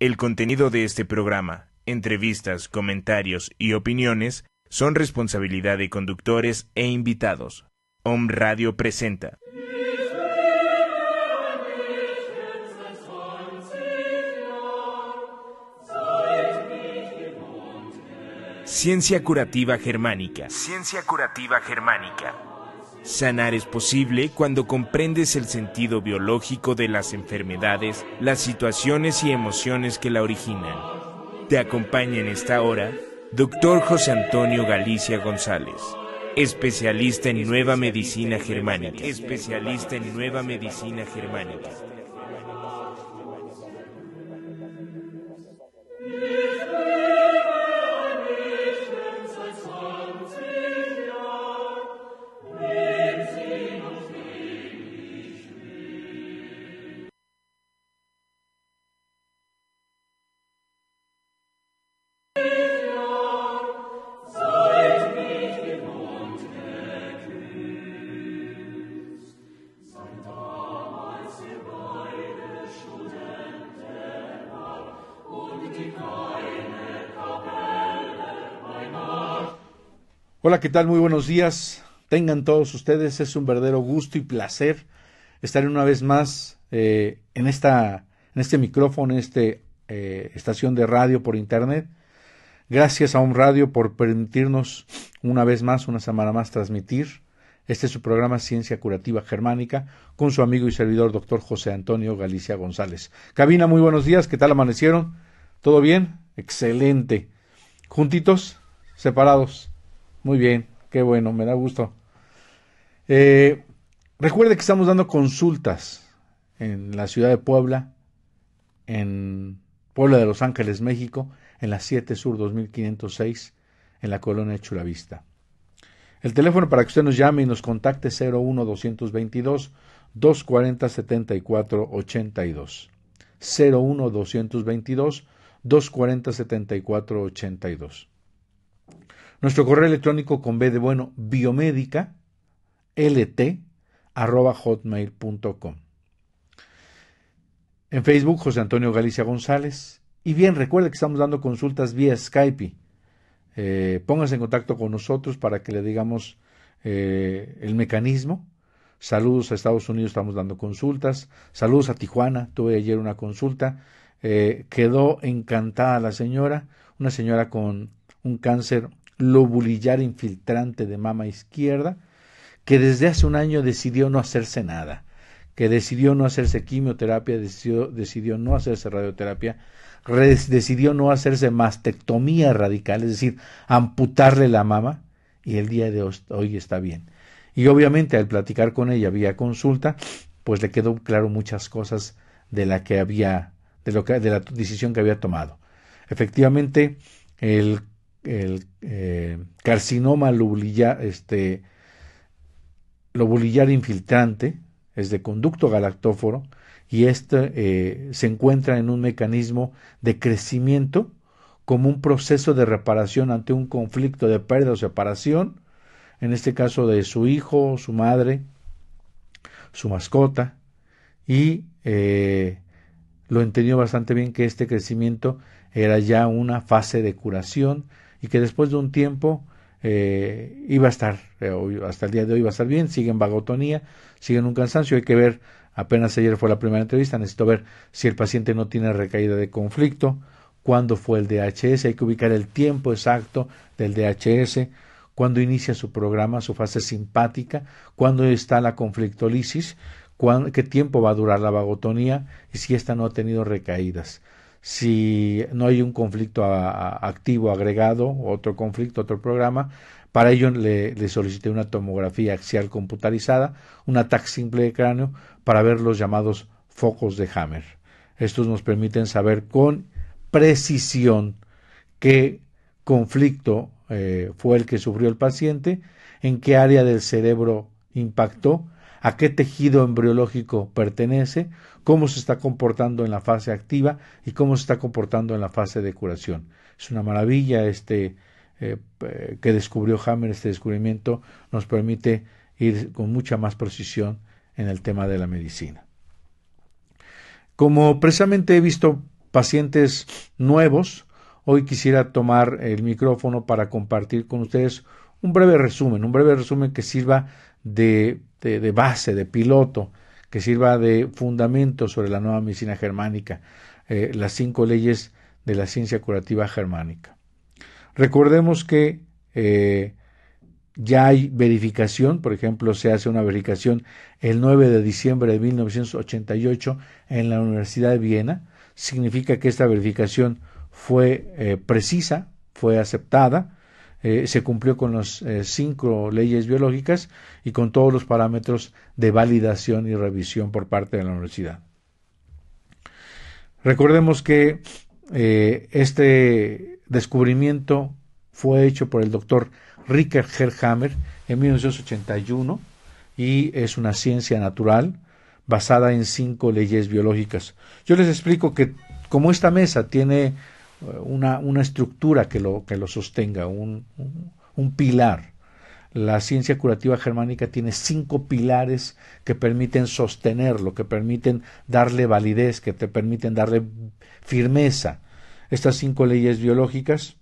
El contenido de este programa, entrevistas, comentarios y opiniones son responsabilidad de conductores e invitados. Om Radio presenta. Ciencia curativa germánica. Ciencia curativa germánica. Sanar es posible cuando comprendes el sentido biológico de las enfermedades, las situaciones y emociones que la originan. Te acompaña en esta hora Dr. José Antonio Galicia González, especialista en nueva medicina germánica. Especialista en nueva medicina germánica. Hola, ¿qué tal? Muy buenos días. Tengan todos ustedes, es un verdadero gusto y placer estar una vez más eh, en, esta, en este micrófono, en esta eh, estación de radio por internet. Gracias a un radio por permitirnos una vez más, una semana más, transmitir este es su programa Ciencia Curativa Germánica con su amigo y servidor doctor José Antonio Galicia González. Cabina, muy buenos días, ¿qué tal amanecieron? ¿Todo bien? Excelente. ¿Juntitos? ¿Separados? Muy bien, qué bueno, me da gusto. Eh, recuerde que estamos dando consultas en la ciudad de Puebla, en Puebla de Los Ángeles, México, en la 7 Sur 2506, en la colonia Chulavista. El teléfono para que usted nos llame y nos contacte es 01 222 240 74 82. 01 222 240 74 82. Nuestro correo electrónico con B de bueno, biomédica, lt, arroba hotmail.com. En Facebook, José Antonio Galicia González. Y bien, recuerde que estamos dando consultas vía Skype. Eh, póngase en contacto con nosotros para que le digamos eh, el mecanismo. Saludos a Estados Unidos, estamos dando consultas. Saludos a Tijuana, tuve ayer una consulta. Eh, quedó encantada la señora, una señora con un cáncer lobulillar infiltrante de mama izquierda, que desde hace un año decidió no hacerse nada, que decidió no hacerse quimioterapia, decidió, decidió no hacerse radioterapia, decidió no hacerse mastectomía radical, es decir, amputarle la mama, y el día de hoy está bien. Y obviamente al platicar con ella vía consulta, pues le quedó claro muchas cosas de la que había, de lo que, de la decisión que había tomado. Efectivamente, el el eh, carcinoma lobulillar, este, lobulillar infiltrante, es de conducto galactóforo, y este eh, se encuentra en un mecanismo de crecimiento como un proceso de reparación ante un conflicto de pérdida o separación, en este caso de su hijo, su madre, su mascota, y eh, lo entendió bastante bien que este crecimiento era ya una fase de curación y que después de un tiempo eh, iba a estar, eh, hasta el día de hoy iba a estar bien, sigue en vagotonía, sigue en un cansancio, hay que ver, apenas ayer fue la primera entrevista, necesito ver si el paciente no tiene recaída de conflicto, cuándo fue el DHS, hay que ubicar el tiempo exacto del DHS, cuándo inicia su programa, su fase simpática, cuándo está la conflictolisis, qué tiempo va a durar la vagotonía y si ésta no ha tenido recaídas si no hay un conflicto activo agregado, otro conflicto, otro programa. Para ello le, solicité una tomografía axial computarizada, un ataque simple de cráneo para ver los llamados focos de Hammer. Estos nos permiten saber con precisión qué conflicto eh, fue el que sufrió el paciente, en qué área del cerebro impactó, a qué tejido embriológico pertenece, cómo se está comportando en la fase activa y cómo se está comportando en la fase de curación. Es una maravilla este eh, que descubrió Hammer, este descubrimiento nos permite ir con mucha más precisión en el tema de la medicina. Como precisamente he visto pacientes nuevos, hoy quisiera tomar el micrófono para compartir con ustedes un breve resumen, un breve resumen que sirva de, de, base, de piloto, que sirva de fundamento sobre la nueva medicina germánica, eh, las cinco leyes de la ciencia curativa germánica. Recordemos que eh, ya hay verificación, por ejemplo, se hace una verificación el 9 de diciembre de 1988 en la Universidad de Viena. Significa que esta verificación fue eh, precisa, fue aceptada, eh, se cumplió con las eh, cinco leyes biológicas y con todos los parámetros de validación y revisión por parte de la universidad. Recordemos que este descubrimiento fue hecho por el doctor Ricker Herhammer en 1981 y es una ciencia natural basada en cinco leyes biológicas. Yo les explico que como esta mesa tiene eh, una, una estructura que lo, que lo sostenga, un, un, pilar, la ciencia curativa germánica tiene cinco pilares que permiten sostenerlo, que permiten darle validez, que te permiten darle firmeza. Estas cinco leyes biológicas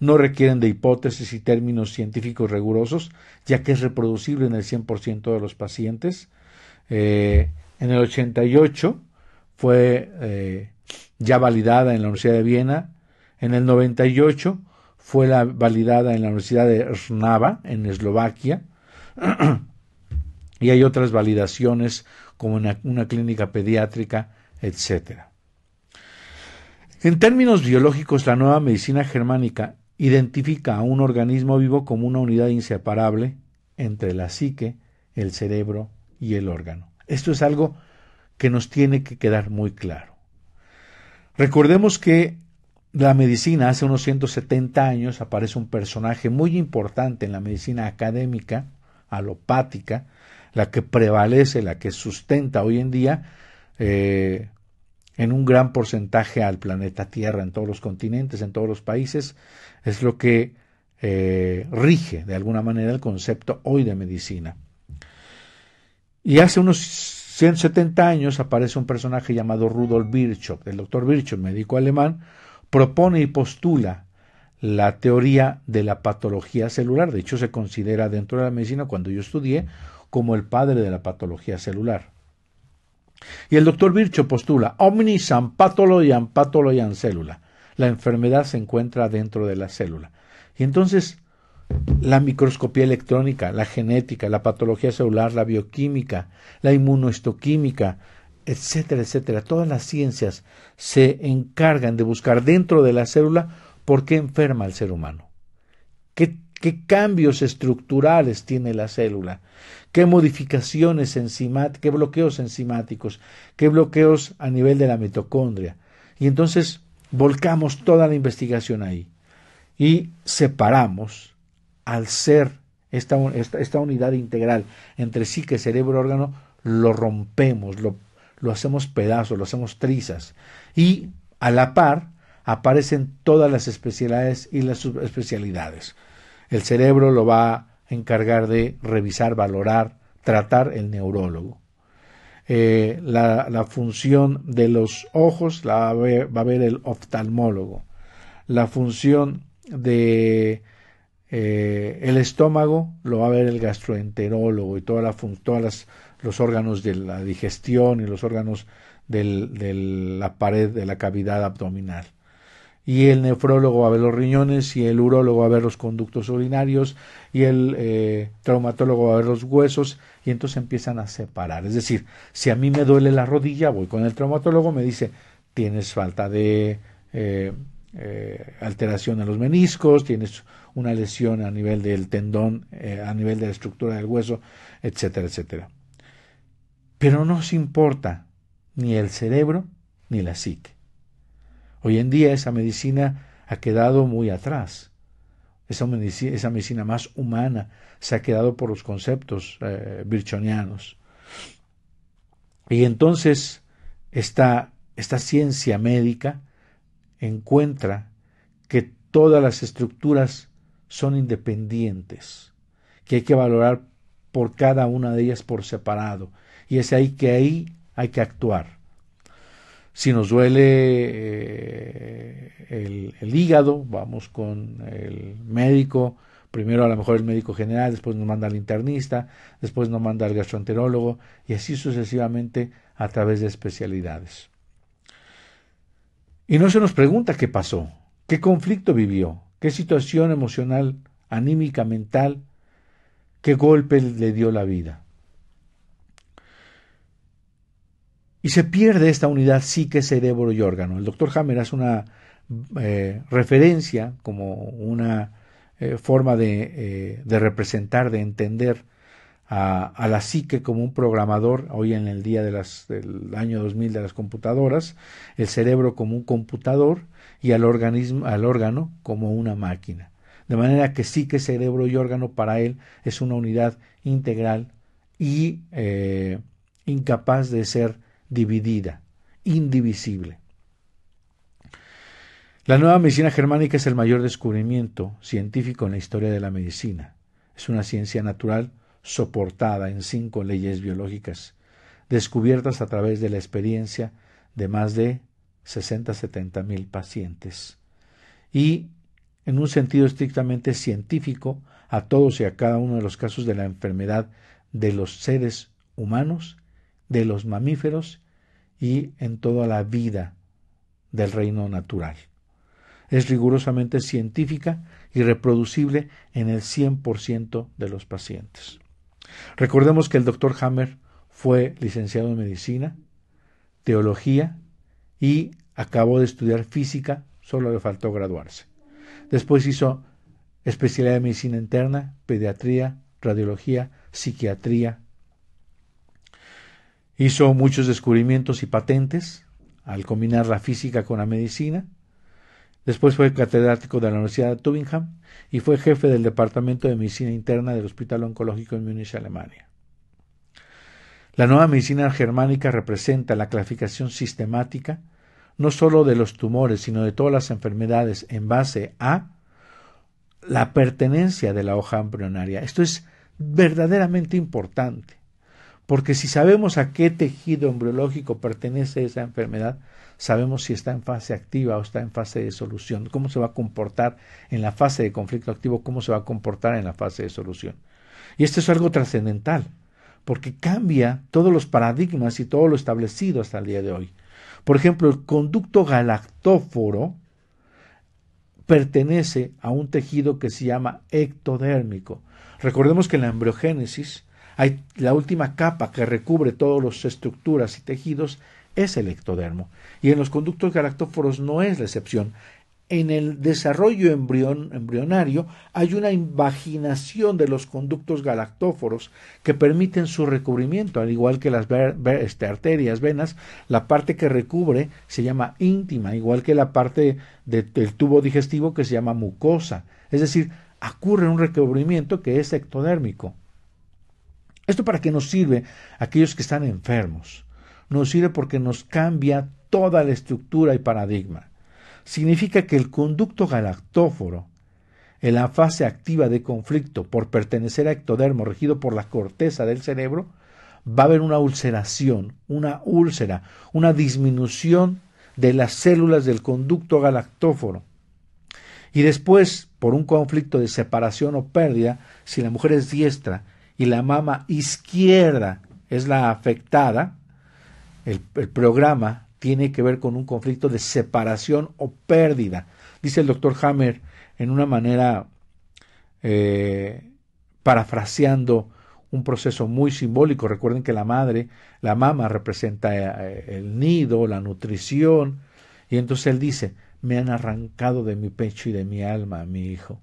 no requieren de hipótesis y términos científicos rigurosos, ya que es reproducible en el 100% de los pacientes. Eh, en el 88 fue eh, ya validada en la Universidad de Viena. En el 98 fue la validada en la Universidad de Rnava, en Eslovaquia. y hay otras validaciones como en una clínica pediátrica, etc. En términos biológicos, la nueva medicina germánica identifica a un organismo vivo como una unidad inseparable entre la psique, el cerebro y el órgano. Esto es algo que nos tiene que quedar muy claro. Recordemos que la medicina hace unos 170 años aparece un personaje muy importante en la medicina académica, alopática, la que prevalece, la que sustenta hoy en día eh, en un gran porcentaje al planeta Tierra, en todos los continentes, en todos los países, es lo que eh, rige de alguna manera el concepto hoy de medicina. Y hace unos 170 años aparece un personaje llamado Rudolf Virchow. El doctor Virchow, médico alemán, propone y postula la teoría de la patología celular. De hecho, se considera dentro de la medicina, cuando yo estudié, como el padre de la patología celular. Y el doctor Virchow postula omnis an pathologiam pathologiam célula. La enfermedad se encuentra dentro de la célula. Y entonces la microscopía electrónica, la genética, la patología celular, la bioquímica, la inmunohistoquímica, etcétera, etcétera, todas las ciencias se encargan de buscar dentro de la célula por qué enferma el ser humano. ¿Qué, qué cambios estructurales tiene la célula? qué modificaciones enzimáticas, qué bloqueos enzimáticos, qué bloqueos a nivel de la mitocondria. Y entonces volcamos toda la investigación ahí y separamos al ser esta, esta, unidad integral entre psique, cerebro, órgano, lo rompemos, lo, lo hacemos pedazos, lo hacemos trizas. Y a la par aparecen todas las especialidades y las subespecialidades. El cerebro lo va encargar de revisar, valorar, tratar el neurólogo. Eh, la, función de los ojos la a, va a ver el oftalmólogo. La función de eh, el estómago lo va a ver el gastroenterólogo y toda la todos los órganos de la digestión y los órganos de la pared de la cavidad abdominal y el nefrólogo va a ver los riñones y el urólogo va a ver los conductos urinarios y el eh, traumatólogo va a ver los huesos y entonces empiezan a separar. Es decir, si a mí me duele la rodilla, voy con el traumatólogo, me dice, tienes falta de eh, alteración en los meniscos, tienes una lesión a nivel del tendón, a nivel de la estructura del hueso, etcétera, etcétera. Pero no nos importa ni el cerebro ni la psique. Hoy en día esa medicina ha quedado muy atrás. Esa medicina, esa medicina más humana se ha quedado por los conceptos eh, birchonianos. Y entonces esta, esta ciencia médica encuentra que todas las estructuras son independientes, que hay que valorar por cada una de ellas por separado. Y es ahí que ahí hay que actuar. Si nos duele eh, el, el, hígado, vamos con el médico, primero a lo mejor el médico general, después nos manda al internista, después nos manda al gastroenterólogo y así sucesivamente a través de especialidades. Y no se nos pregunta qué pasó, qué conflicto vivió, qué situación emocional, anímica, mental, qué golpe le dio la vida. Y se pierde esta unidad psique, cerebro y órgano. El doctor Hammer hace una eh, referencia como una eh, forma de, eh, de, representar, de entender a, la psique como un programador, hoy en el día de las, del año 2000 de las computadoras, el cerebro como un computador y al, organismo, al órgano como una máquina. De manera que psique, cerebro y órgano para él es una unidad integral y eh, incapaz de ser dividida, indivisible. La nueva medicina germánica es el mayor descubrimiento científico en la historia de la medicina. Es una ciencia natural soportada en cinco leyes biológicas, descubiertas a través de la experiencia de más de 60-70 mil pacientes. Y, en un sentido estrictamente científico, a todos y a cada uno de los casos de la enfermedad de los seres humanos, de los mamíferos y en toda la vida del reino natural. Es rigurosamente científica y reproducible en el 100% de los pacientes. Recordemos que el doctor Hammer fue licenciado en medicina, teología y acabó de estudiar física, solo le faltó graduarse. Después hizo especialidad de medicina interna, pediatría, radiología, psiquiatría. Hizo muchos descubrimientos y patentes al combinar la física con la medicina. Después fue catedrático de la Universidad de Tübingen y fue jefe del Departamento de Medicina Interna del Hospital Oncológico en Múnich, Alemania. La nueva medicina germánica representa la clasificación sistemática no sólo de los tumores, sino de todas las enfermedades en base a la pertenencia de la hoja embrionaria. Esto es verdaderamente importante, porque si sabemos a qué tejido embriológico pertenece esa enfermedad, sabemos si está en fase activa o está en fase de solución, cómo se va a comportar en la fase de conflicto activo, cómo se va a comportar en la fase de solución. Y esto es algo trascendental, porque cambia todos los paradigmas y todo lo establecido hasta el día de hoy. Por ejemplo, el conducto galactóforo pertenece a un tejido que se llama ectodérmico. Recordemos que en la embriogénesis hay la última capa que recubre todas las estructuras y tejidos es el ectodermo. Y en los conductos galactóforos no es la excepción. En el desarrollo embrionario hay una invaginación de los conductos galactóforos que permiten su recubrimiento, al igual que las este, arterias, venas, la parte que recubre se llama íntima, igual que la parte del tubo digestivo que se llama mucosa. Es decir, ocurre un recubrimiento que es ectodérmico. ¿Esto para qué nos sirve aquellos que están enfermos? nos sirve porque nos cambia toda la estructura y paradigma. Significa que el conducto galactóforo, en la fase activa de conflicto por pertenecer a ectodermo regido por la corteza del cerebro, va a haber una ulceración, una úlcera, una disminución de las células del conducto galactóforo. Y después, por un conflicto de separación o pérdida, si la mujer es diestra y la mama izquierda es la afectada, el, programa tiene que ver con un conflicto de separación o pérdida. Dice el doctor Hammer en una manera eh, parafraseando un proceso muy simbólico. Recuerden que la madre, la mama representa eh, el nido, la nutrición, y entonces él dice, me han arrancado de mi pecho y de mi alma mi hijo.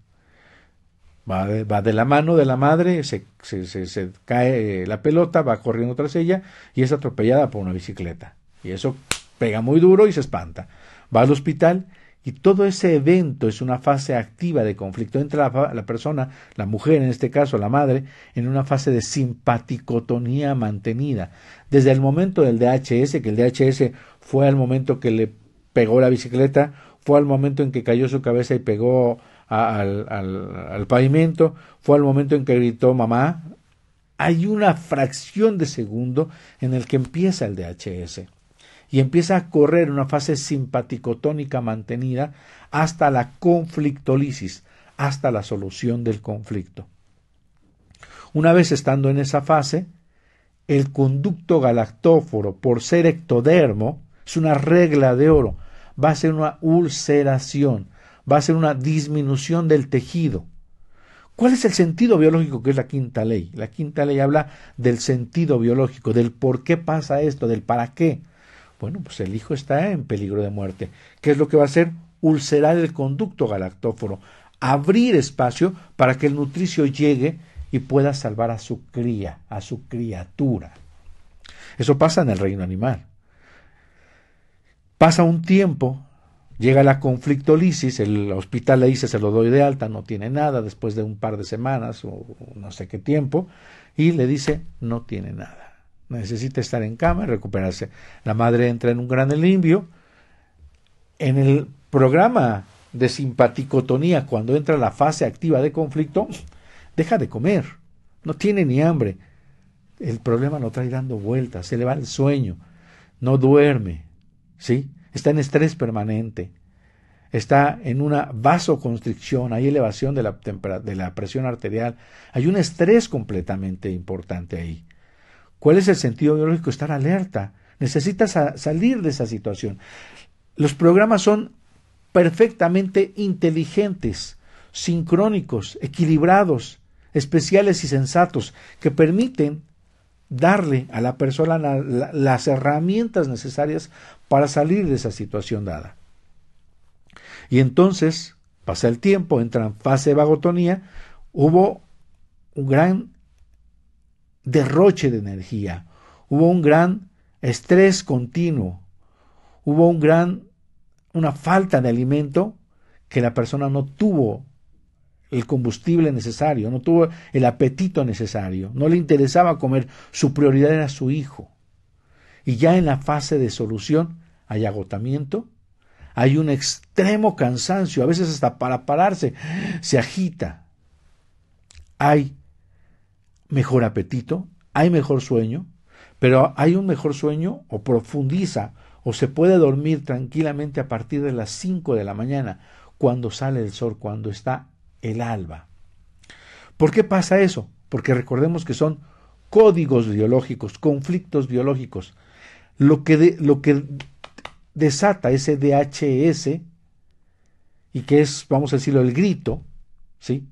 Va de, la mano de la madre, se, se, cae eh, la pelota, va corriendo tras ella y es atropellada por una bicicleta. Y eso pega muy duro y se espanta. Va al hospital y todo ese evento es una fase activa de conflicto. Entra la, la, persona, la mujer en este caso, la madre, en una fase de simpaticotonía mantenida. Desde el momento del DHS, que el DHS fue al momento que le pegó la bicicleta, fue al momento en que cayó su cabeza y pegó al, al, pavimento, fue al momento en que gritó mamá. Hay una fracción de segundo en el que empieza el DHS. Y empieza a correr una fase simpaticotónica mantenida hasta la conflictolisis, hasta la solución del conflicto. Una vez estando en esa fase, el conducto galactóforo, por ser ectodermo, es una regla de oro, va a ser una ulceración, va a ser una disminución del tejido. ¿Cuál es el sentido biológico que es la quinta ley? La quinta ley habla del sentido biológico, del por qué pasa esto, del para qué. Bueno, pues el hijo está en peligro de muerte. ¿Qué es lo que va a hacer? Ulcerar el conducto galactóforo, abrir espacio para que el nutricio llegue y pueda salvar a su cría, a su criatura. Eso pasa en el reino animal. Pasa un tiempo, llega la conflictolisis, el hospital le dice se lo doy de alta, no tiene nada, después de un par de semanas o no sé qué tiempo, y le dice no tiene nada. Necesita estar en cama y recuperarse. La madre entra en un gran limbio. En el programa de simpaticotonía, cuando entra la fase activa de conflicto, deja de comer, no tiene ni hambre. El problema lo trae dando vueltas, se le va el sueño, no duerme, ¿sí? Está en estrés permanente, está en una vasoconstricción, hay elevación de la, de la presión arterial, hay un estrés completamente importante ahí. ¿Cuál es el sentido biológico? Estar alerta. Necesitas salir de esa situación. Los programas son perfectamente inteligentes, sincrónicos, equilibrados, especiales y sensatos que permiten darle a la persona las herramientas necesarias para salir de esa situación dada. Y entonces, pasa el tiempo, entra en fase de vagotonía, hubo un gran derroche de energía, hubo un gran estrés continuo, hubo un gran, una falta de alimento que la persona no tuvo el combustible necesario, no tuvo el apetito necesario, no le interesaba comer, su prioridad era su hijo. Y ya en la fase de solución hay agotamiento, hay un extremo cansancio, a veces hasta para pararse se agita. Hay mejor apetito, hay mejor sueño, pero hay un mejor sueño o profundiza o se puede dormir tranquilamente a partir de las 5 de la mañana, cuando sale el sol, cuando está el alba. ¿Por qué pasa eso? Porque recordemos que son códigos biológicos, conflictos biológicos. Lo que, lo que desata ese DHS y que es, vamos a decirlo, el grito, ¿sí?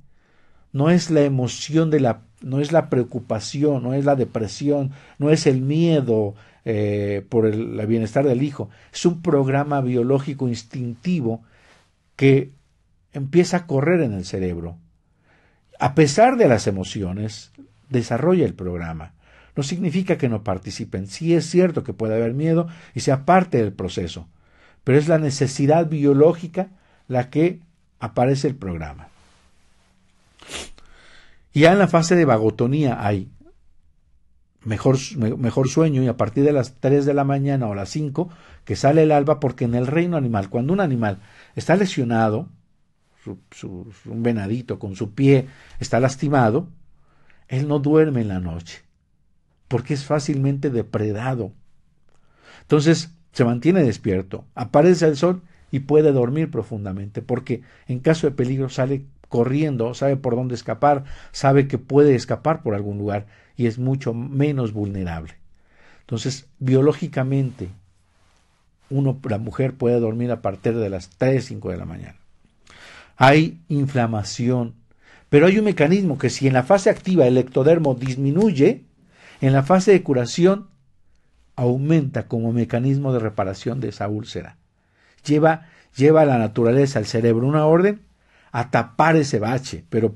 No es la emoción de la, no es la preocupación, no es la depresión, no es el miedo eh, por el bienestar del hijo. Es un programa biológico instintivo que empieza a correr en el cerebro. A pesar de las emociones, desarrolla el programa. No significa que no participen. Sí es cierto que puede haber miedo y sea parte del proceso, pero es la necesidad biológica la que aparece el programa. Y ya en la fase de vagotonía hay mejor, mejor sueño y a partir de las 3 de la mañana o las 5 que sale el alba porque en el reino animal, cuando un animal está lesionado, un venadito con su pie está lastimado, él no duerme en la noche, porque es fácilmente depredado. Entonces se mantiene despierto, aparece el sol y puede dormir profundamente, porque en caso de peligro sale corriendo, sabe por dónde escapar, sabe que puede escapar por algún lugar y es mucho menos vulnerable. Entonces, biológicamente, uno, la mujer puede dormir a partir de las 3, 5 de la mañana hay inflamación. Pero hay un mecanismo que si en la fase activa el ectodermo disminuye, en la fase de curación aumenta como mecanismo de reparación de esa úlcera. Lleva, lleva a la naturaleza, al cerebro, una orden a tapar ese bache, pero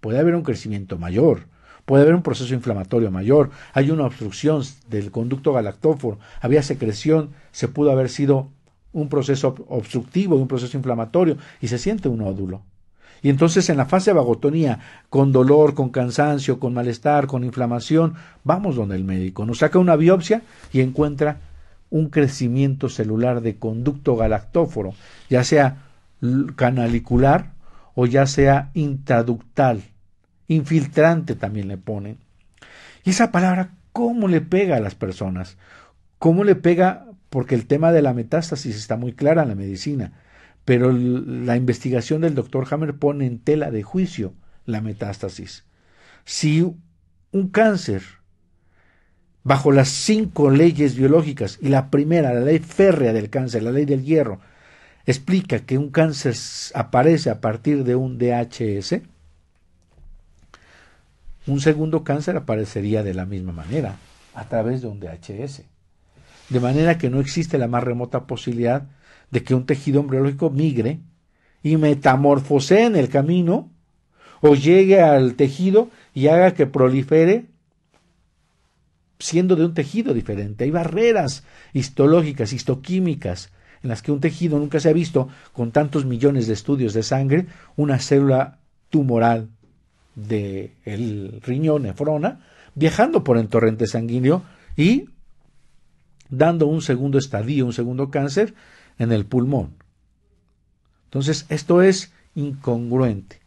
puede haber un crecimiento mayor, puede haber un proceso inflamatorio mayor, hay una obstrucción del conducto galactóforo, había secreción, se pudo haber sido un proceso obstructivo, un proceso inflamatorio, y se siente un nódulo. Y entonces en la fase de vagotonía, con dolor, con cansancio, con malestar, con inflamación, vamos donde el médico. Nos saca una biopsia y encuentra un crecimiento celular de conducto galactóforo, ya sea canalicular o ya sea intraductal. Infiltrante también le ponen. Y esa palabra, ¿cómo le pega a las personas? ¿Cómo le pega porque el tema de la metástasis está muy clara en la medicina, pero la investigación del doctor Hammer pone en tela de juicio la metástasis. Si un cáncer, bajo las cinco leyes biológicas, y la primera, la ley férrea del cáncer, la ley del hierro, explica que un cáncer aparece a partir de un DHS, un segundo cáncer aparecería de la misma manera, a través de un DHS. De manera que no existe la más remota posibilidad de que un tejido embriológico migre y metamorfose en el camino o llegue al tejido y haga que prolifere siendo de un tejido diferente. Hay barreras histológicas, histoquímicas, en las que un tejido nunca se ha visto con tantos millones de estudios de sangre, una célula tumoral del el riñón nefrona, viajando por el torrente sanguíneo y dando un segundo estadio, un segundo cáncer en el pulmón. Entonces, esto es incongruente.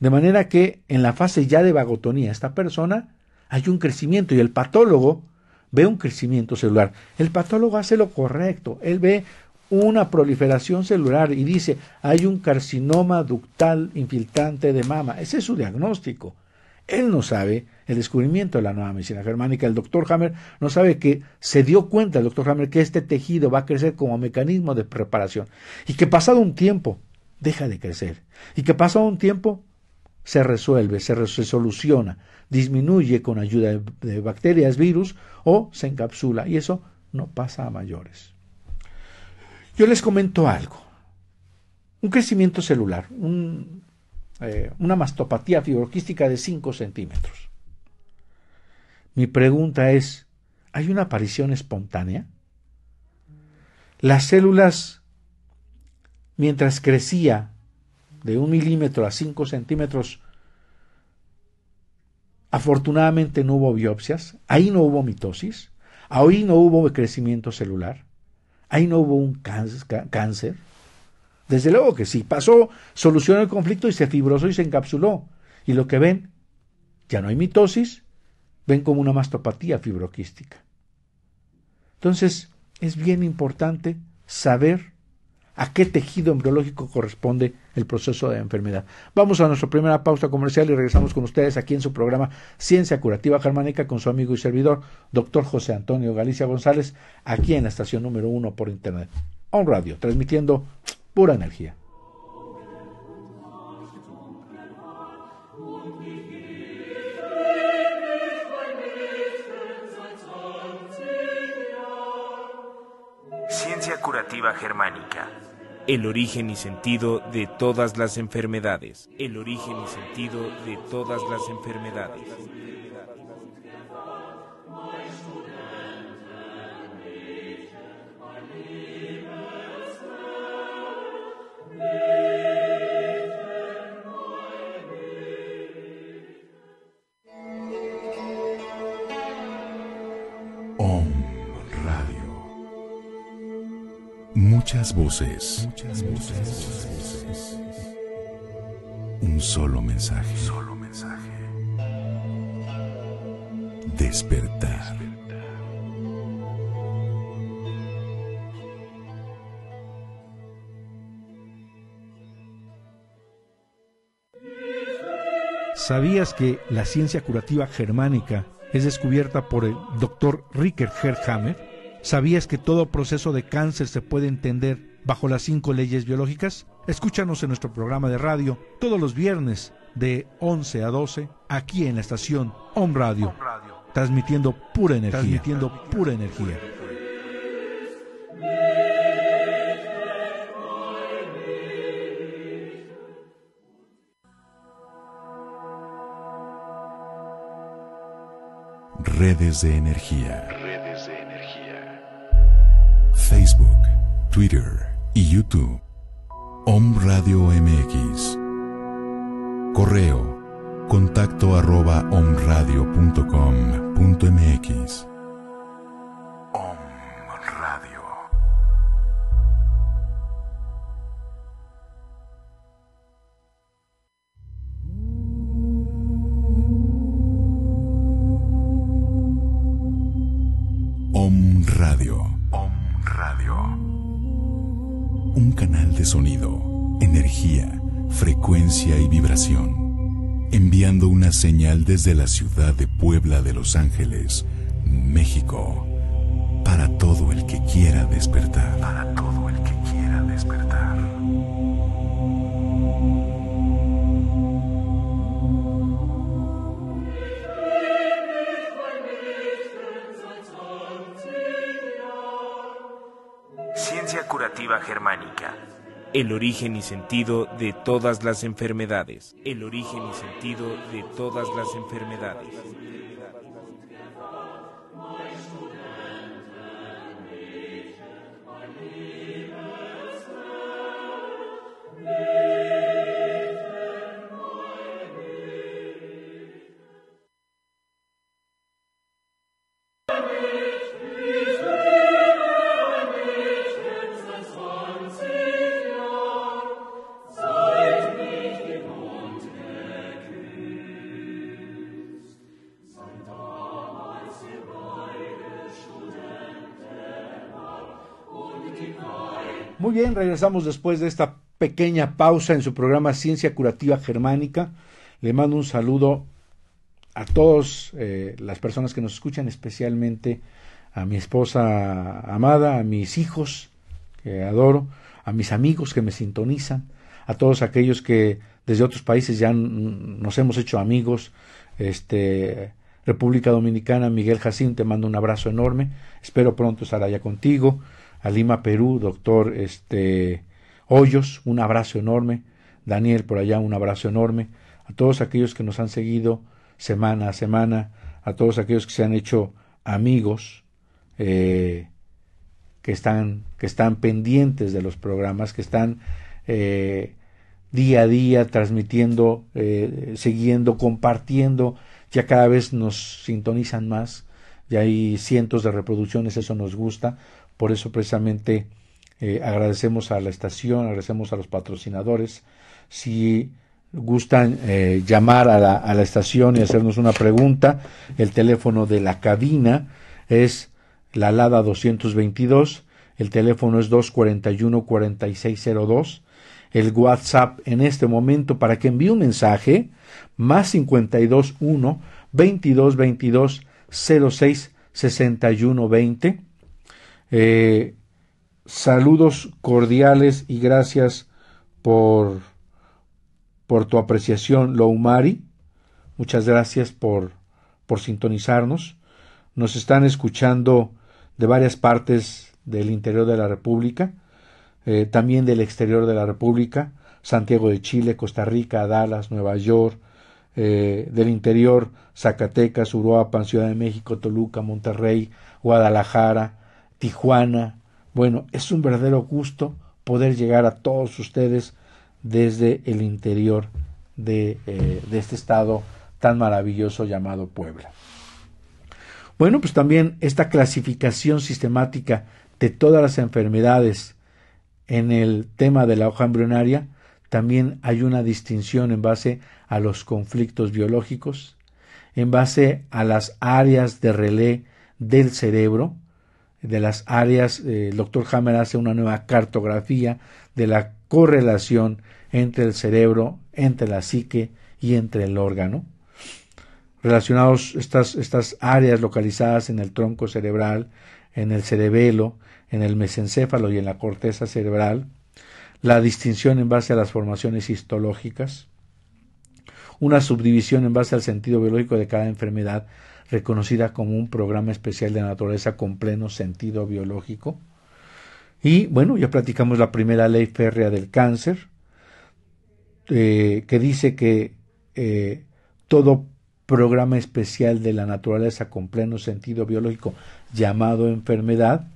De manera que en la fase ya de vagotonía, esta persona hay un crecimiento y el patólogo ve un crecimiento celular. El patólogo hace lo correcto. Él ve una proliferación celular y dice hay un carcinoma ductal infiltrante de mama. Ese es su diagnóstico. Él no sabe el descubrimiento de la nueva medicina germánica. El doctor Hammer no sabe que se dio cuenta el doctor Hammer que este tejido va a crecer como mecanismo de preparación y que pasado un tiempo deja de crecer y que pasado un tiempo se resuelve, se, soluciona, disminuye con ayuda de bacterias, virus o se encapsula y eso no pasa a mayores. Yo les comento algo. Un crecimiento celular, eh, una mastopatía fibroquística de 5 centímetros. Mi pregunta es, ¿hay una aparición espontánea? Las células, mientras crecía de un milímetro a 5 centímetros, afortunadamente no hubo biopsias, ahí no hubo mitosis, ahí no hubo crecimiento celular. Ahí no hubo un cáncer. Desde luego que sí. Pasó, solucionó el conflicto y se fibrosó y se encapsuló. Y lo que ven, ya no hay mitosis, ven como una mastopatía fibroquística. Entonces, es bien importante saber a qué tejido embriológico corresponde el proceso de enfermedad. Vamos a nuestra primera pausa comercial y regresamos con ustedes aquí en su programa Ciencia Curativa Germánica con su amigo y servidor, doctor José Antonio Galicia González, aquí en la estación número uno por Internet. On Radio, transmitiendo pura energía. Ciencia Curativa Germánica el origen y sentido de todas las enfermedades. El origen y sentido de todas las enfermedades. Muchas voces. Muchas voces. Un solo mensaje. Solo mensaje. Despertar. ¿Sabías que la ciencia curativa germánica es descubierta por el doctor Ricker Herhammer? ¿Sabías que todo proceso de cáncer se puede entender bajo las cinco leyes biológicas? Escúchanos en nuestro programa de radio todos los viernes de 11 a 12 aquí en la estación Om Radio, transmitiendo pura energía, transmitiendo pura energía. Redes de energía. Facebook, Twitter y YouTube. Om Radio MX. Correo contacto arroba omradio.com.mx. frecuencia y vibración. Enviando una señal desde la ciudad de Puebla de Los Ángeles, México. Para todo el que quiera despertar. Para todo el que quiera despertar. Ciencia curativa germánica. El origen y sentido de todas las enfermedades. El origen y sentido de todas las enfermedades. Muy bien, regresamos después de esta pequeña pausa en su programa Ciencia Curativa Germánica. Le mando un saludo a todas eh, las personas que nos escuchan, especialmente a mi esposa amada, a mis hijos que adoro, a mis amigos que me sintonizan, a todos aquellos que desde otros países ya nos hemos hecho amigos. Este, República Dominicana, Miguel Jacín, te mando un abrazo enorme. Espero pronto estar allá contigo a Lima, Perú, doctor este, Hoyos, un abrazo enorme, Daniel por allá, un abrazo enorme, a todos aquellos que nos han seguido semana a semana, a todos aquellos que se han hecho amigos, eh, que, están, que están pendientes de los programas, que están eh, día a día transmitiendo, eh, siguiendo, compartiendo, ya cada vez nos sintonizan más, ya hay cientos de reproducciones, eso nos gusta, por eso precisamente eh, agradecemos a la estación, agradecemos a los patrocinadores. Si gustan eh, llamar a la, a la estación y hacernos una pregunta, el teléfono de la cabina es la LADA 222, el teléfono es 241-4602, el WhatsApp en este momento para que envíe un mensaje, más 521 2222 06 61 20 eh, saludos cordiales y gracias por, por tu apreciación, Loumari. Muchas gracias por, por sintonizarnos. Nos están escuchando de varias partes del interior de la República, eh, también del exterior de la República, Santiago de Chile, Costa Rica, Dallas, Nueva York, eh, del interior, Zacatecas, Uruapan, Ciudad de México, Toluca, Monterrey, Guadalajara, Tijuana. Bueno, es un verdadero gusto poder llegar a todos ustedes desde el interior de, eh, de este estado tan maravilloso llamado Puebla. Bueno, pues también esta clasificación sistemática de todas las enfermedades en el tema de la hoja embrionaria, también hay una distinción en base a los conflictos biológicos, en base a las áreas de relé del cerebro, de las áreas, eh, el doctor Hammer hace una nueva cartografía de la correlación entre el cerebro, entre la psique y entre el órgano. Relacionados estas, estas áreas localizadas en el tronco cerebral, en el cerebelo, en el mesencéfalo y en la corteza cerebral, la distinción en base a las formaciones histológicas, una subdivisión en base al sentido biológico de cada enfermedad, reconocida como un programa especial de naturaleza con pleno sentido biológico. Y bueno, ya platicamos la primera ley férrea del cáncer, eh, que dice que eh, todo programa especial de la naturaleza con pleno sentido biológico llamado enfermedad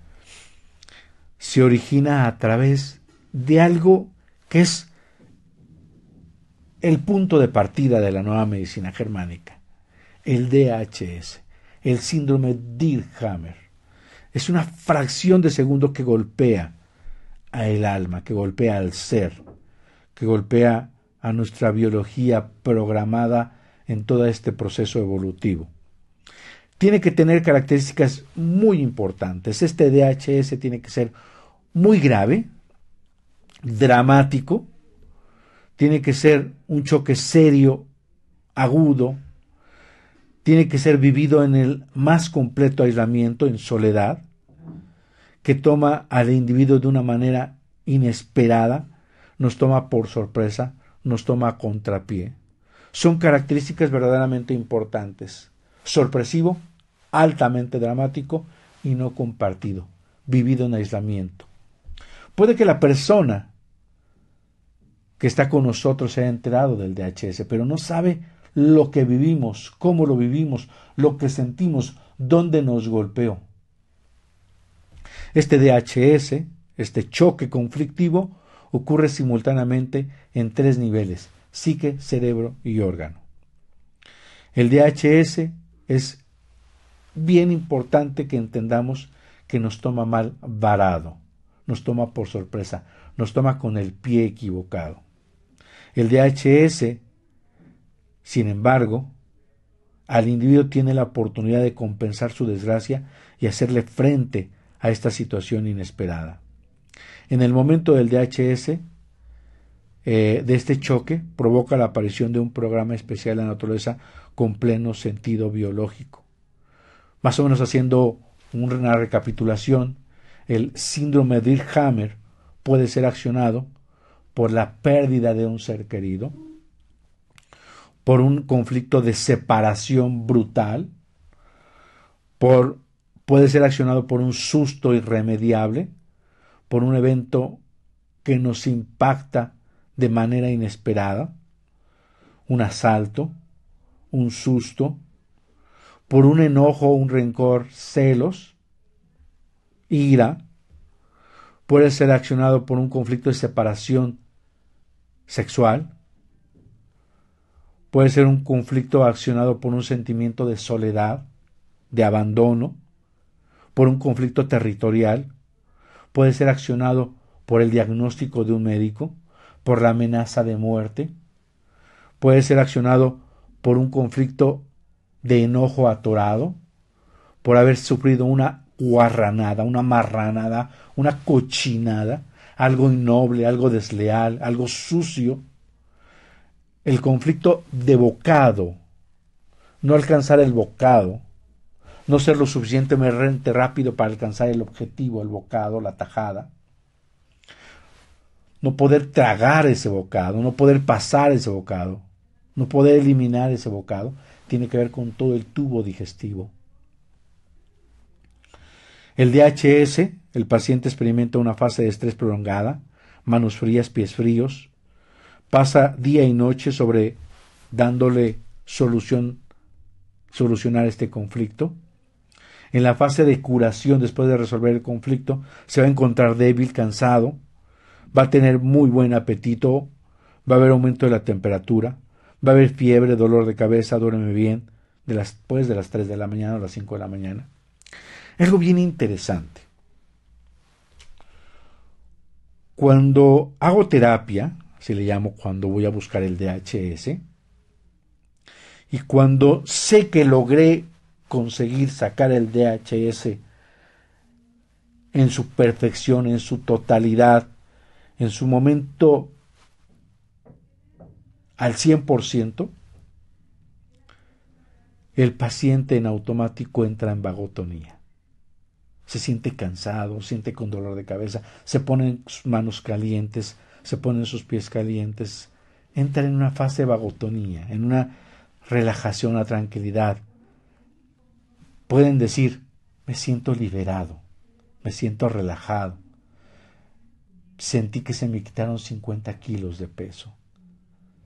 se origina a través de algo que es el punto de partida de la nueva medicina germánica, el DHS, el síndrome Dirkhammer. Es una fracción de segundo que golpea a el alma, que golpea al ser, que golpea a nuestra biología programada en todo este proceso evolutivo. tiene que tener características muy importantes. Este DHS tiene que ser muy grave, dramático, tiene que ser un choque serio, agudo, tiene que ser vivido en el más completo aislamiento, en soledad, que toma al individuo de una manera inesperada, nos toma por sorpresa, nos toma a contrapié. Son características verdaderamente importantes. Sorpresivo, altamente dramático y no compartido, vivido en aislamiento. Puede que la persona que está con nosotros se haya enterado del DHS, pero no sabe lo que vivimos, cómo lo vivimos, lo que sentimos, dónde nos golpeó. Este DHS, este choque conflictivo, ocurre simultáneamente en tres niveles, psique, cerebro y órgano. El DHS es bien importante que entendamos que nos toma mal varado, nos toma por sorpresa, nos toma con el pie equivocado. El DHS, sin embargo, al individuo tiene la oportunidad de compensar su desgracia y hacerle frente a esta situación inesperada. En el momento del DHS, eh, de este choque, provoca la aparición de un programa especial de la naturaleza con pleno sentido biológico. Más o menos haciendo una recapitulación, el síndrome de Hammer puede ser accionado por la pérdida de un ser querido, por un conflicto de separación brutal, por, puede ser accionado por un susto irremediable, por un evento que nos impacta de manera inesperada, un asalto, un susto, por un enojo, un rencor, celos, ira, puede ser accionado por un conflicto de separación sexual, puede ser un conflicto accionado por un sentimiento de soledad, de abandono, por un conflicto territorial, puede ser accionado por el diagnóstico de un médico, por la amenaza de muerte, puede ser accionado por un conflicto de enojo atorado, por haber sufrido una guarranada, una marranada, una cochinada, algo innoble, algo desleal, algo sucio. El conflicto de bocado, no alcanzar el bocado, no ser lo suficientemente rápido para alcanzar el objetivo, el bocado, la tajada, no poder tragar ese bocado, no poder pasar ese bocado, no poder eliminar ese bocado, tiene que ver con todo el tubo digestivo. El DHS, el paciente experimenta una fase de estrés prolongada, manos frías, pies fríos, pasa día y noche sobre dándole solución, solucionar este conflicto. En la fase de curación, después de resolver el conflicto, se va a encontrar débil, cansado, va a tener muy buen apetito, va a haber aumento de la temperatura, va a haber fiebre, dolor de cabeza, duerme bien, de las, pues de las 3 de la mañana a las 5 de la mañana. Algo bien interesante. Cuando hago terapia, así le llamo cuando voy a buscar el DHS, y cuando sé que logré conseguir sacar el DHS en su perfección, en su totalidad, en su momento al 100%, el paciente en automático entra en vagotonía. Se siente cansado, siente con dolor de cabeza, se ponen sus manos calientes, se ponen sus pies calientes, entra en una fase de vagotonía, en una relajación, una tranquilidad. Pueden decir, me siento liberado, me siento relajado, sentí que se me quitaron 50 kilos de peso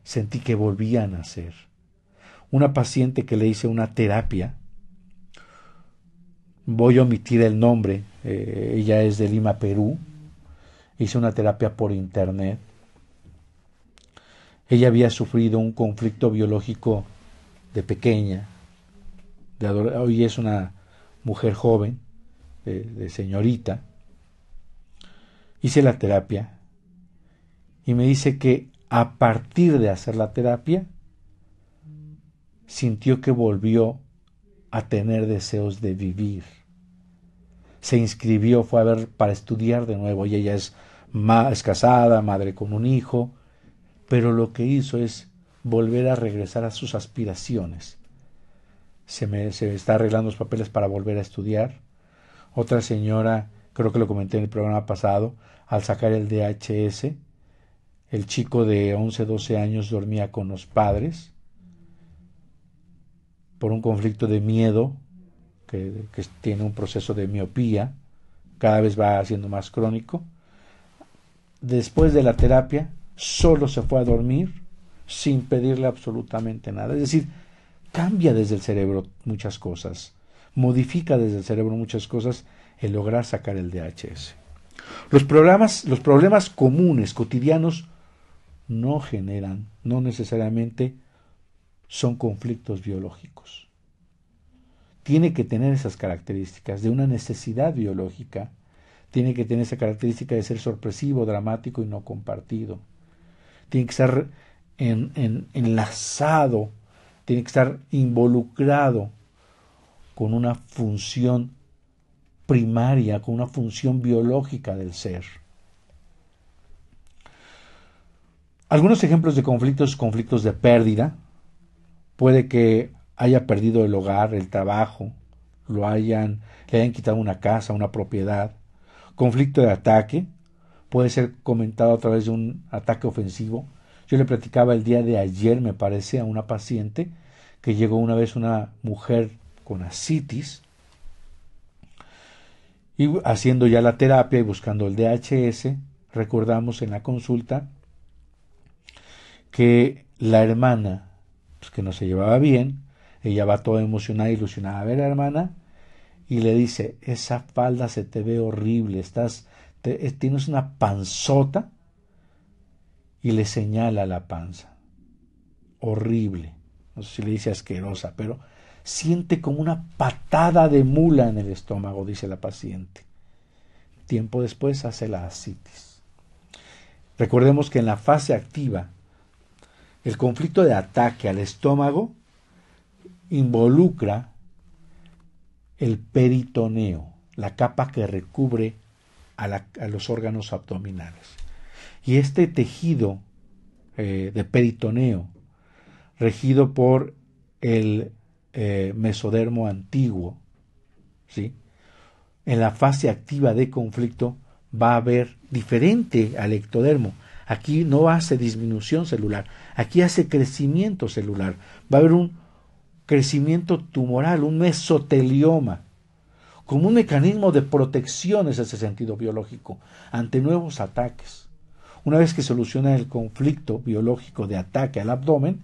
sentí que volvía a nacer. Una paciente que le hice una terapia, voy a omitir el nombre, eh, ella es de Lima, Perú, hice una terapia por internet. Ella había sufrido un conflicto biológico de pequeña, de hoy es una mujer joven, de señorita. Hice la terapia y me dice que a partir de hacer la terapia, sintió que volvió a tener deseos de vivir. Se inscribió, fue a ver para estudiar de nuevo y ella es, es casada, madre con un hijo, pero lo que hizo es volver a regresar a sus aspiraciones. Se, me, se está arreglando los papeles para volver a estudiar. Otra señora, creo que lo comenté en el programa pasado, al sacar el DHS, el chico de 11, 12 años dormía con los padres por un conflicto de miedo que, tiene un proceso de miopía, cada vez va siendo más crónico. Después de la terapia, solo se fue a dormir sin pedirle absolutamente nada. Es decir, cambia desde el cerebro muchas cosas, modifica desde el cerebro muchas cosas el lograr sacar el DHS. Los problemas, los problemas comunes, cotidianos, no generan, no necesariamente son conflictos biológicos. Tiene que tener esas características de una necesidad biológica, tiene que tener esa característica de ser sorpresivo, dramático y no compartido. Tiene que estar enlazado, tiene que estar involucrado con una función primaria, con una función biológica del ser. Algunos ejemplos de conflictos, conflictos de pérdida. Puede que haya perdido el hogar, el trabajo, lo hayan, le hayan quitado una casa, una propiedad. Conflicto de ataque. Puede ser comentado a través de un ataque ofensivo. Yo le platicaba el día de ayer, me parece, a una paciente que llegó una vez una mujer con asitis y haciendo ya la terapia y buscando el DHS, recordamos en la consulta que la hermana, pues que no se llevaba bien, ella va toda emocionada, ilusionada a ver a la hermana y le dice, esa falda se te ve horrible, estás, tienes una panzota y le señala la panza. Horrible. No sé si le dice asquerosa, pero siente como una patada de mula en el estómago, dice la paciente. Tiempo después hace la asitis. Recordemos que en la fase activa el conflicto de ataque al estómago involucra el peritoneo, la capa que recubre a, los órganos abdominales. Y este tejido eh, de peritoneo, regido por el eh, mesodermo antiguo, ¿sí? en la fase activa de conflicto va a haber diferente al ectodermo. Aquí no hace disminución celular, aquí hace crecimiento celular. Va a haber un crecimiento tumoral, un mesotelioma, como un mecanismo de protección es ese sentido biológico ante nuevos ataques. Una vez que soluciona el conflicto biológico de ataque al abdomen,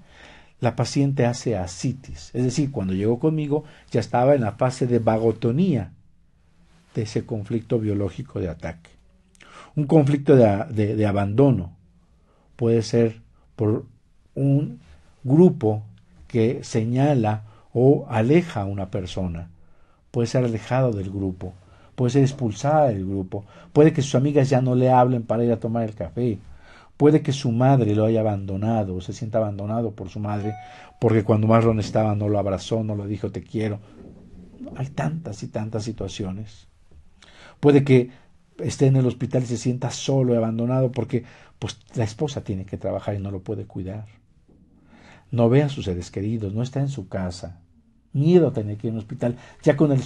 la paciente hace asitis. Es decir, cuando llegó conmigo ya estaba en la fase de vagotonía de ese conflicto biológico de ataque. Un conflicto de, abandono puede ser por un grupo que señala o aleja a una persona. Puede ser alejado del grupo, puede ser expulsada del grupo, puede que sus amigas ya no le hablen para ir a tomar el café, puede que su madre lo haya abandonado o se sienta abandonado por su madre porque cuando más lo necesitaba no lo abrazó, no lo dijo te quiero. Hay tantas y tantas situaciones. Puede que esté en el hospital y se sienta solo y abandonado porque pues la esposa tiene que trabajar y no lo puede cuidar. No ve a sus seres queridos, no está en su casa. Miedo a tener que ir al hospital. Ya con el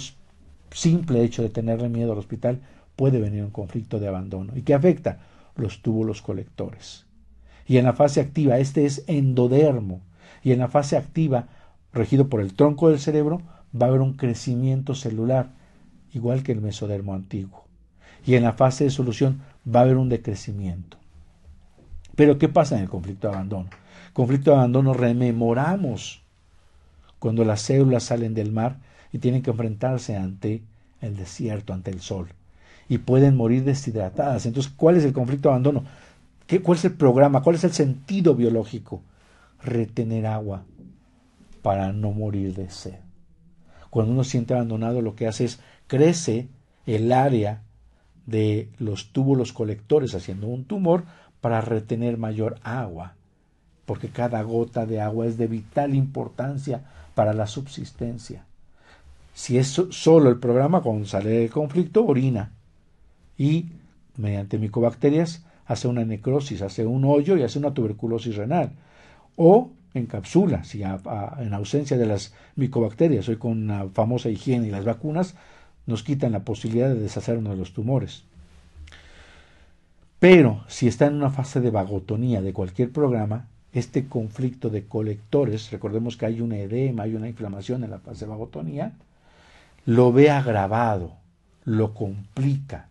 simple hecho de tenerle miedo al hospital puede venir un conflicto de abandono. ¿Y qué afecta? Los túbulos colectores. Y en la fase activa, este es endodermo. Y en la fase activa, regido por el tronco del cerebro, va a haber un crecimiento celular, igual que el mesodermo antiguo y en la fase de solución va a haber un decrecimiento. Pero ¿qué pasa en el conflicto de abandono? Conflicto de abandono rememoramos cuando las células salen del mar y tienen que enfrentarse ante el desierto, ante el sol, y pueden morir deshidratadas. Entonces, ¿cuál es el conflicto de abandono? ¿Qué, ¿Cuál es el programa? ¿Cuál es el sentido biológico? Retener agua para no morir de sed. Cuando uno siente abandonado, lo que hace es crece el área de los túbulos colectores haciendo un tumor para retener mayor agua, porque cada gota de agua es de vital importancia para la subsistencia. Si es solo el programa, cuando sale el conflicto, orina y mediante micobacterias hace una necrosis, hace un hoyo y hace una tuberculosis renal. O encapsula, si en ausencia de las micobacterias, hoy con la famosa higiene y las vacunas, nos quitan la posibilidad de deshacernos de los tumores. Pero si está en una fase de vagotonía de cualquier programa, este conflicto de colectores, recordemos que hay un edema, hay una inflamación en la fase de vagotonía, lo ve agravado, lo complica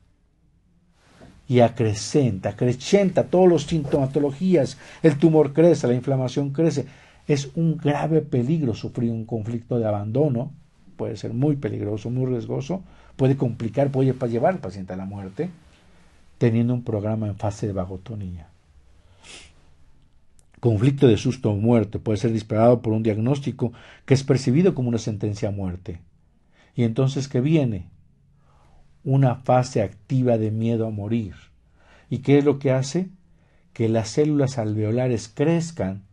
y acrecenta, acrecenta todos los sintomatologías, el tumor crece, la inflamación crece. Es un grave peligro sufrir un conflicto de abandono, puede ser muy peligroso, muy riesgoso, puede complicar, puede llevar al paciente a la muerte, teniendo un programa en fase de vagotonía. Conflicto de susto o muerte puede ser disparado por un diagnóstico que es percibido como una sentencia a muerte. Y entonces, ¿qué viene? Una fase activa de miedo a morir. ¿Y qué es lo que hace? Que las células alveolares crezcan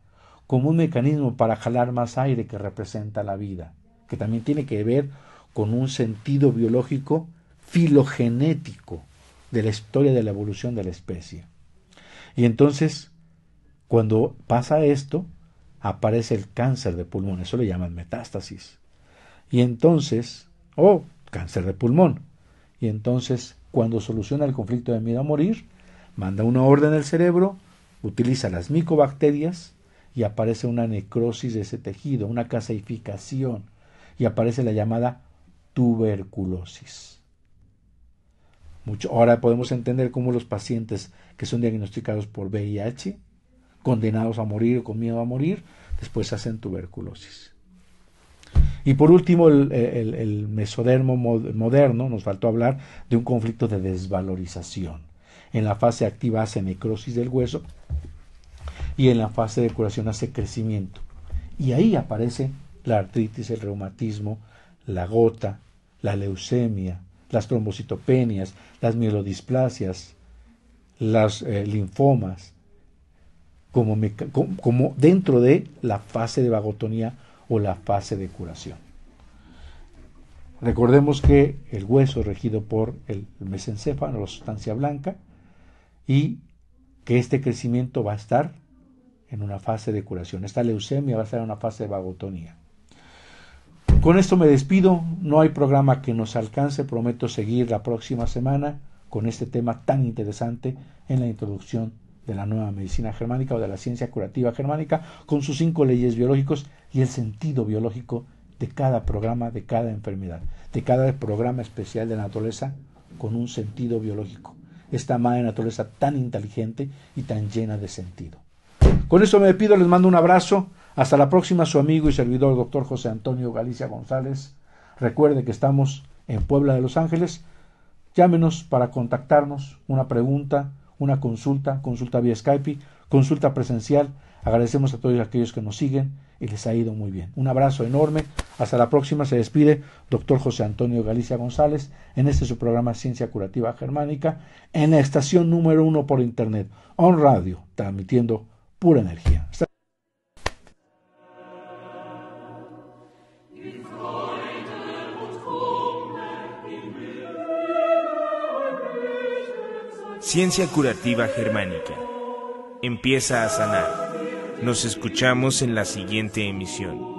como un mecanismo para jalar más aire que representa la vida, que también tiene que ver con un sentido biológico filogenético de la historia de la evolución de la especie. Y entonces, cuando pasa esto, aparece el cáncer de pulmón, eso le llaman metástasis. Y entonces, o cáncer de pulmón. Y entonces, cuando soluciona el conflicto de miedo a morir, manda una orden al cerebro, utiliza las micobacterias y aparece una necrosis de ese tejido, una caseificación, y aparece la llamada tuberculosis. Mucho, ahora podemos entender cómo los pacientes que son diagnosticados por VIH, condenados a morir o con miedo a morir, después hacen tuberculosis. Y por último, el, mesodermo moderno, nos faltó hablar de un conflicto de desvalorización. En la fase activa hace necrosis del hueso y en la fase de curación hace crecimiento. Y ahí aparece la artritis, el reumatismo, la gota, la leucemia, las trombocitopenias, las mielodisplasias, las eh, linfomas, como, dentro de la fase de vagotonía o la fase de curación. Recordemos que el hueso es regido por el mesencéfalo, la sustancia blanca, y que este crecimiento va a estar en una fase de curación. Esta leucemia va a estar en una fase de vagotonía. Con esto me despido. No hay programa que nos alcance. Prometo seguir la próxima semana con este tema tan interesante en la introducción de la nueva medicina germánica o de la ciencia curativa germánica, con sus cinco leyes biológicas y el sentido biológico de cada programa, de cada enfermedad, de cada programa especial de la naturaleza con un sentido biológico. Esta madre naturaleza tan inteligente y tan llena de sentido. Con eso me despido, les mando un abrazo. Hasta la próxima, su amigo y servidor, doctor José Antonio Galicia González. Recuerde que estamos en Puebla de Los Ángeles. Llámenos para contactarnos, una pregunta, una consulta, consulta vía Skype, consulta presencial. Agradecemos a todos aquellos que nos siguen y les ha ido muy bien. Un abrazo enorme. Hasta la próxima. Se despide doctor José Antonio Galicia González en este su programa Ciencia Curativa Germánica en la estación número uno por internet, On Radio, transmitiendo pura energía. Ciencia Curativa Germánica. Empieza a sanar. Nos escuchamos en la siguiente emisión.